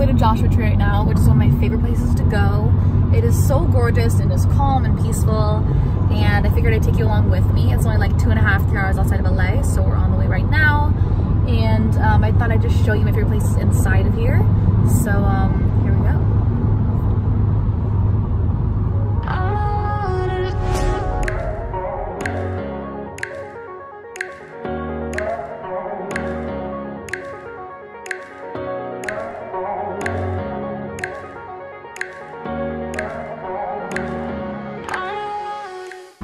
Joshua Tree right now, which is one of my favorite places to go. It is so gorgeous and it's calm and peaceful. And I figured I'd take you along with me. It's only like two and a half, three hours outside of LA, so we're on the way right now. And um, I thought I'd just show you my favorite places inside of here. So um,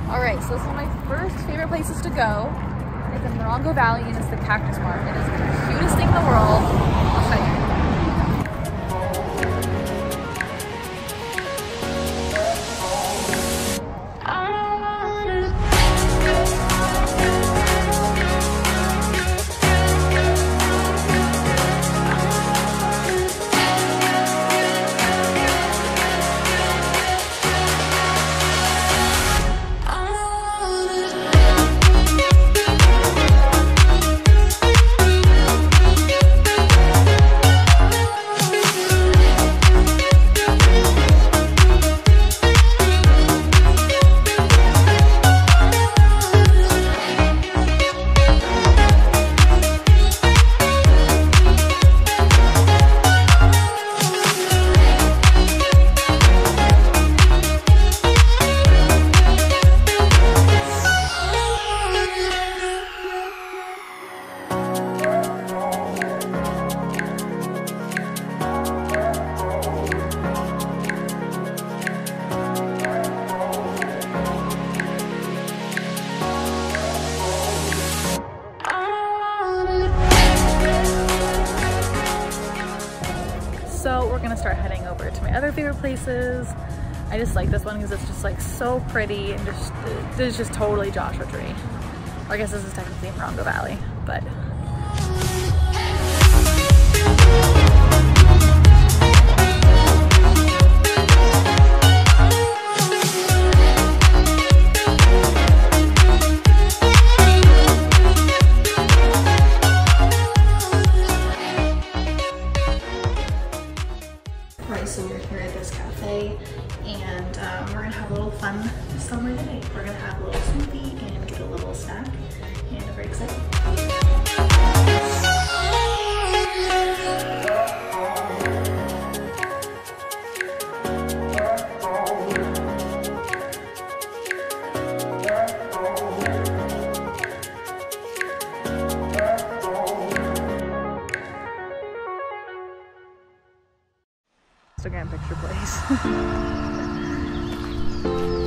All right, so this is one of my first favorite places to go. It's in Morongo Valley and it's the Cactus Mart. It is the cutest thing in the world. Gonna start heading over to my other favorite places. I just like this one because it's just like so pretty and just, is just totally Joshua Tree. I guess this is technically Morongo Valley, but So we're here at this cafe and um, we're gonna have a little fun this summer day. We're gonna have a little smoothie and get a little snack and very excited. Instagram picture, please.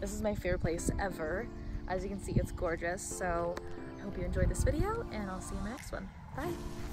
This is my favorite place ever. As you can see, it's gorgeous. So I hope you enjoyed this video and I'll see you in my next one. Bye.